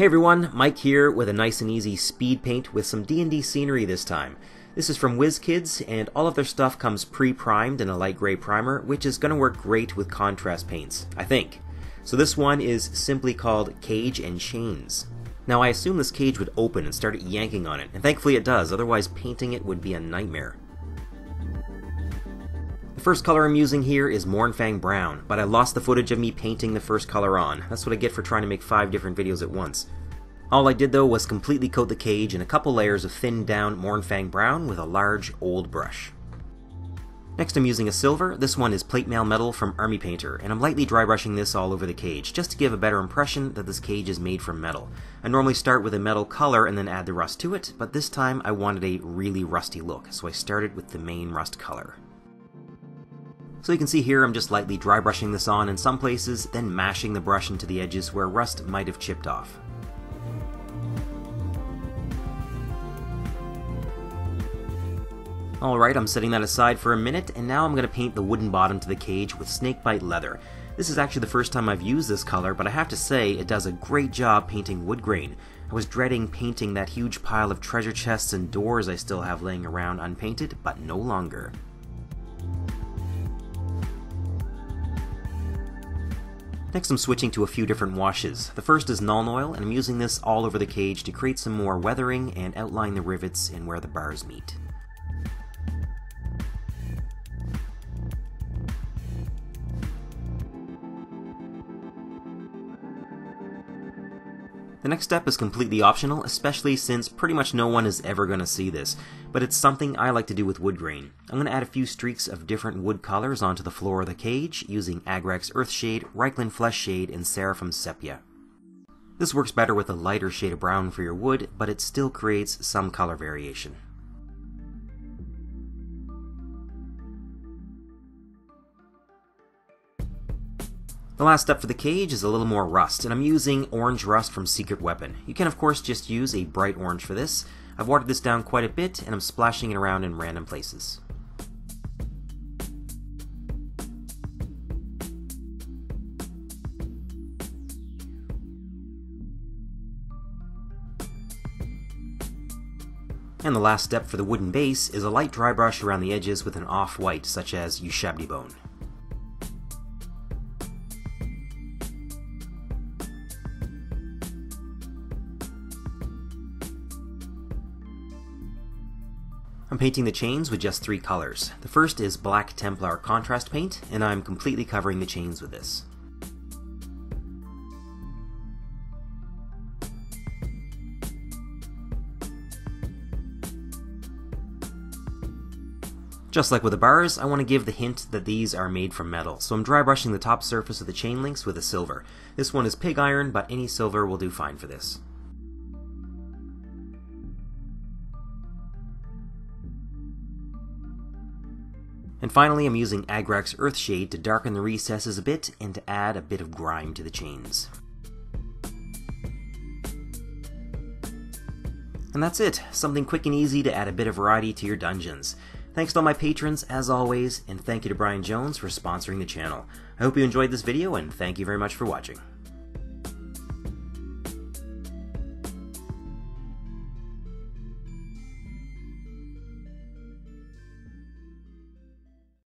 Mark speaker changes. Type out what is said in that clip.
Speaker 1: Hey everyone, Mike here with a nice and easy speed paint with some D&D scenery this time. This is from WizKids, and all of their stuff comes pre-primed in a light gray primer, which is going to work great with contrast paints, I think. So this one is simply called Cage and Chains. Now I assume this cage would open and start yanking on it, and thankfully it does, otherwise painting it would be a nightmare. The first color I'm using here is Mournfang Brown, but I lost the footage of me painting the first color on. That's what I get for trying to make five different videos at once. All I did though was completely coat the cage in a couple layers of thinned down Mournfang Brown with a large old brush. Next I'm using a silver, this one is plate mail metal from Army Painter, and I'm lightly dry brushing this all over the cage, just to give a better impression that this cage is made from metal. I normally start with a metal color and then add the rust to it, but this time I wanted a really rusty look, so I started with the main rust color. So you can see here I'm just lightly dry brushing this on in some places, then mashing the brush into the edges where rust might have chipped off. Alright, I'm setting that aside for a minute, and now I'm going to paint the wooden bottom to the cage with snakebite leather. This is actually the first time I've used this color, but I have to say it does a great job painting wood grain. I was dreading painting that huge pile of treasure chests and doors I still have laying around unpainted, but no longer. Next I'm switching to a few different washes. The first is Nuln Oil, and I'm using this all over the cage to create some more weathering and outline the rivets and where the bars meet. The next step is completely optional, especially since pretty much no one is ever going to see this, but it's something I like to do with wood grain. I'm going to add a few streaks of different wood colors onto the floor of the cage using Agrax Earthshade, Reikland Flesh Shade, and Seraphim Sepia. This works better with a lighter shade of brown for your wood, but it still creates some color variation. The last step for the cage is a little more rust, and I'm using orange rust from Secret Weapon. You can of course just use a bright orange for this. I've watered this down quite a bit, and I'm splashing it around in random places. And the last step for the wooden base is a light dry brush around the edges with an off-white, such as Ushabti Bone. I'm painting the chains with just three colors. The first is Black Templar Contrast Paint, and I'm completely covering the chains with this. Just like with the bars, I want to give the hint that these are made from metal, so I'm dry brushing the top surface of the chain links with a silver. This one is pig iron, but any silver will do fine for this. And finally, I'm using Agrax Earthshade to darken the recesses a bit and to add a bit of grime to the chains. And that's it, something quick and easy to add a bit of variety to your dungeons. Thanks to all my patrons, as always, and thank you to Brian Jones for sponsoring the channel. I hope you enjoyed this video, and thank you very much for watching.